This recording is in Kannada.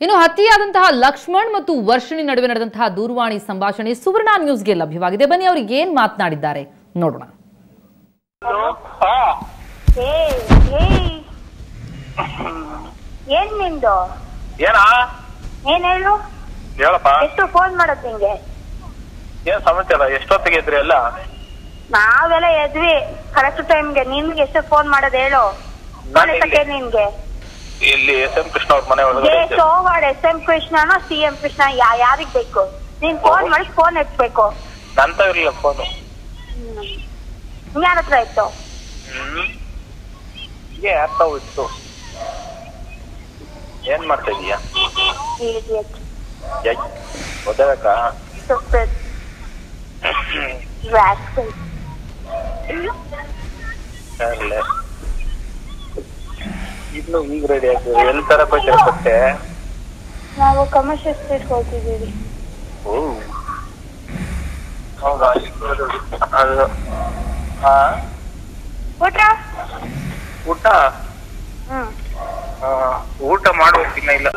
ಇನ್ನು ಹತ್ಯೆಯಾದಂತಹ ಲಕ್ಷ್ಮಣ್ ಮತ್ತು ವರ್ಷಿಣಿ ನಡುವೆ ನಡೆದಂತಹ ದೂರವಾಣಿ ಸಂಭಾಷಣೆ ಸುವರ್ಣ ನ್ಯೂಸ್ಗೆ ಲಭ್ಯವಾಗಿದೆ. ಬನ್ನಿ ಅವರು ಏನ್ ಮಾತನಾಡಿದ್ದಾರೆ? ನೋಡೋಣ. ಏನ್ ನಿಂದು? ಏನಾ? ಏನ್ ಹೇಳು? ಹೇಳಪ್ಪ. ಎಷ್ಟು ಫೋನ್ ಮಾಡೋದ್ ನಿಂಗೆ? ಏನ್ ಸಮಾಚಾರ ಎಷ್ಟೊತ್ತಿಗೆ ಇದ್ರಿ ಎಲ್ಲ? ನಾವೆಲ್ಲ ಎದ್ವಿ ಕರೆಕ್ಟ್ ಟೈಮ್ಗೆ ನಿನ್ಗೆ ಎಷ್ಟು ಫೋನ್ ಮಾಡೋದು ಹೇಳು? ನಿನ್ಗೆ. ಇಲ್ಲಿ ಎಸ್ ಎಂ ಕೃಷ್ಣ ಅವ್ರ ಮನೆ ಒಳಗಡೆ ಎಸ್ ಎಂ ಕೃಷ್ಣನ ಸಿ ಎಂ ಕೃಷ್ಣ ಯಾರಿಗ್ ಬೇಕು? ನೀನ್ ಫೋನ್ ಮಾಡಿ ಫೋನ್ ಎತ್ಬೇಕು ನಂತ ಇರ್ಲಿಲ್ಲ ಫೋನು ಯಾರ ಹತ್ರ ಇತ್ತು? ಹ್ಮ್. ಹೀಗೆ ಯಾರ್ತಾವ್ ಇತ್ತು? ಏನ್ ಮಾಡ್ತಾ ಇದೀಯಾ? Idiot. ಓದಬೇಕಾ Stupid. Rascal. ಅಲ್ಲೇ ಇನ್ನು ಈಗ ರೆಡಿ ಆಗ್ತದೆ. ಎಲ್ಲಿ ತರ ಬೇಕಾರೆ ಕೊಟ್ಟೆ? ನಾವು ಕಮರ್ಷಿಯಲ್ ಸ್ಟ್ರೀಟ್ ಹೋಗ್ತಿದ್ದೀವಿ. ಓ. ಹೌದಾ? ಅದು ಹಾ ಊಟ? ಊಟ? ಊಟ ಮಾಡ್ಬೇಕು ಇನ್ನ ಇಲ್ಲ.